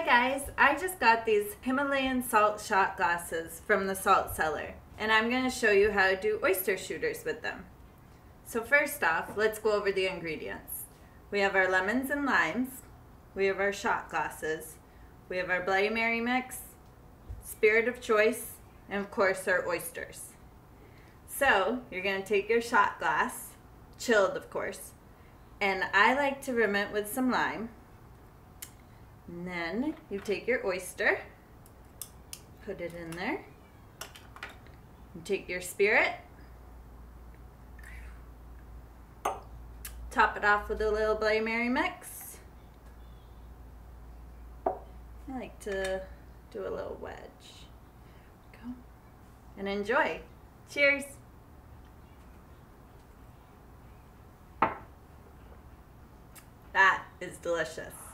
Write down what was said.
Hi guys, I just got these Himalayan salt shot glasses from the salt cellar and I'm going to show you how to do oyster shooters with them. So first off, let's go over the ingredients. We have our lemons and limes, we have our shot glasses, we have our Bloody Mary mix, spirit of choice, and of course our oysters. So you're going to take your shot glass, chilled of course, and I like to rim it with some lime and then you take your oyster, put it in there. You take your spirit, top it off with a little Bloody Mary mix. I like to do a little wedge. Go. And enjoy. Cheers. That is delicious.